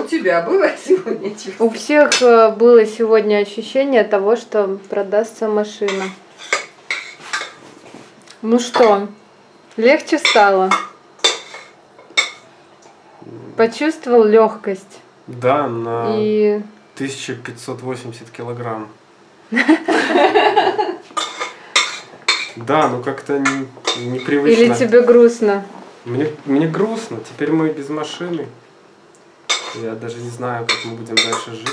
У тебя было сегодня чувство? У всех э, было сегодня ощущение того, что продастся машина. Ну что, легче стало? Почувствовал легкость Да, на и 1580 килограмм. Да, ну как-то не- непривычно. или тебе грустно? Мне, мне грустно, теперь мы без машины. Я даже не знаю, как мы будем дальше жить.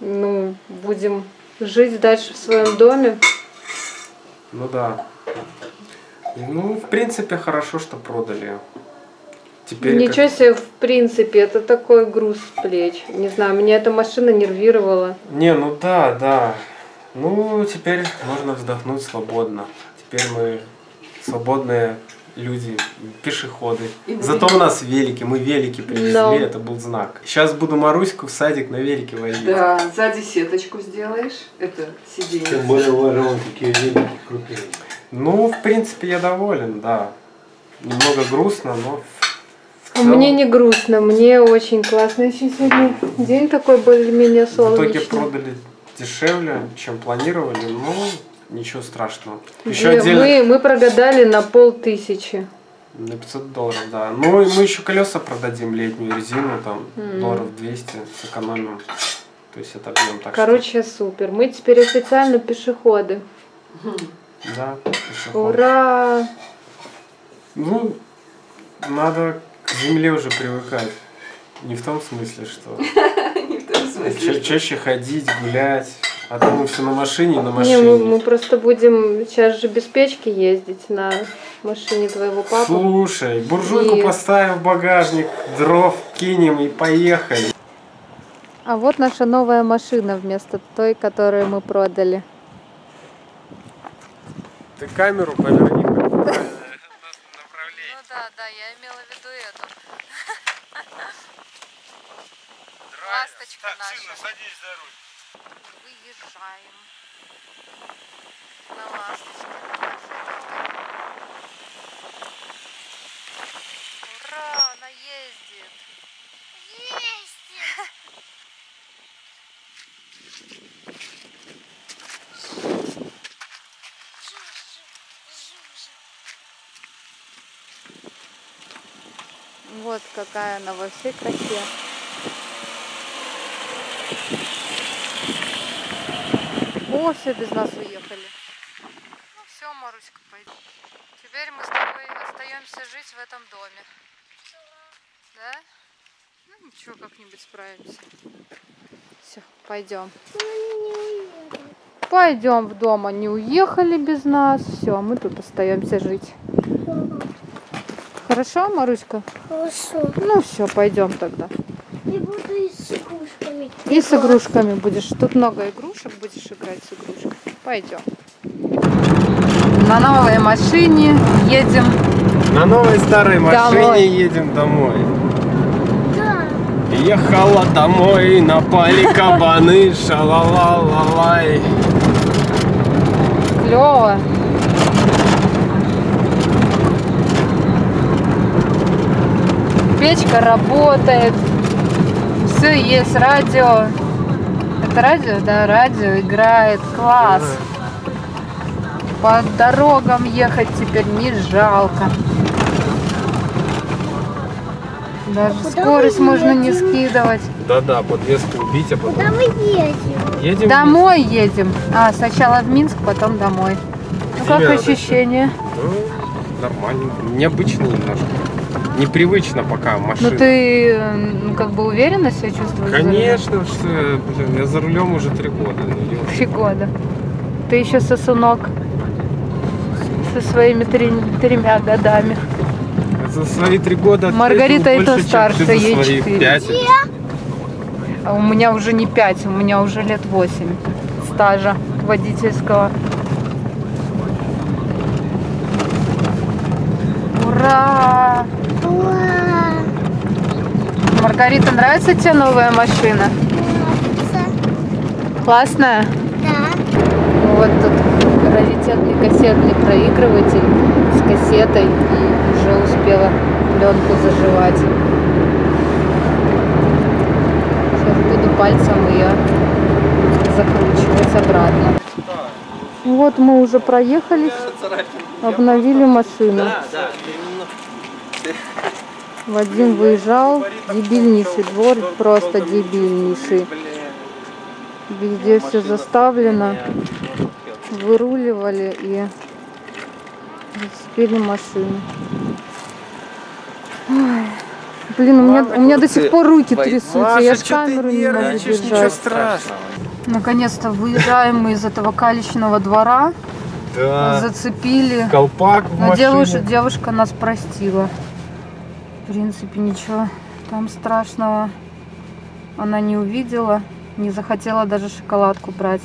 Ну, будем жить дальше в своем доме. Ну да. Ну, в принципе, хорошо, что продали. Теперь Ничего как- себе, в принципе, это такой груз плеч. Не знаю, меня эта машина нервировала. Не, ну да, да. Ну, теперь можно вздохнуть свободно. Теперь мы свободные люди, пешеходы. Зато у нас велики, мы велики привезли, Но. это был знак. Сейчас буду Маруську в садик на велике возить. Да, сзади сеточку сделаешь. Это сиденье. Тем более у вас вон такие велики крутые. Ну, в принципе, я доволен, да. Немного грустно, но А Мне целом не грустно, мне очень классно. Еще сегодня день такой более-менее в итоге солнечный. продали дешевле, чем планировали, но ничего страшного. Еще Мы, отдельно мы, мы прогадали на полтысячи. на 500 долларов, да. Ну, и мы еще колеса продадим, летнюю резину, там, М. долларов 200 сэкономим. То есть отобьем так Короче, супер. Мы теперь официально пешеходы. что... Да, пешеход. Ура! Ну, надо к земле уже привыкать. Не в том смысле, что Не в том смысле, ча- что- чаще ходить, гулять. А то мы все на машине, на Не, машине. мы, мы просто будем сейчас же без печки ездить на машине твоего папы. Слушай, буржуйку И- поставим в багажник, дров кинем и поехали. А вот наша новая машина вместо той, которую мы продали. Ты камеру поверни. Ну да, да, я имела в виду эту. Ласточка наша. садись за руль. Выезжаем. На ласточке. Ура, она ездит. Ездит. Вот какая она во всей красе. О, все без нас уехали. Ну все, Маруська, пойдем. Теперь мы с тобой остаемся жить в этом доме. Да? Ну ничего, как-нибудь справимся. Все, пойдем. Пойдем в дом, они уехали без нас. Все, мы тут остаемся жить. Хорошо, Маруська? Хорошо. Ну все, пойдем тогда. И буду и с игрушками. Будешь. Тут много игрушек, будешь играть с игрушками. Пойдем. На новой машине едем. На новой старой машине Домой. едем домой. Да. Ехала домой, напали кабаны, шалала-лалай. Клево. Печка работает. Все есть, радио. Это радио? Да, радио играет. Класс. По дорогам ехать теперь не жалко. Даже Куда скорость можно не скидывать. Да-да, подвеску убить, а потом... Куда мы едем? Едем Домой едем. А, сначала в Минск, потом домой. Ну как ощущения? Ну, нормально. Необычно немножко. Непривычно пока машина. Ну ты ну, как бы уверенно себя чувствуешь? Конечно, что, я, блин, я за рулем уже три года. ну. Три года. Ты еще сосунок со своими три- тремя годами. За свои три года Маргарита и то старше, ей четыре. А у меня уже не пять, у меня уже лет восемь стажа водительского. Ура! Ура! Маргарита, нравится тебе новая машина? Нравится? Классная? Да. Вот тут раритетный кассетный проигрыватель с кассетой и уже успела пленку заживать. пальцем ее закручивать обратно. Вот мы уже проехали, обновили машину. Вадим выезжал, дебильнейший двор, просто дебильнейший. Везде все заставлено. Выруливали и зацепили машину. Ой. Блин, у меня, у меня до сих пор руки трясутся, я ж камеру не могу держать. Наконец-то выезжаем мы из этого калечного двора, Да. зацепили. Колпак в Но девушка, девушка нас простила. В принципе, ничего там страшного она не увидела, не захотела даже шоколадку брать.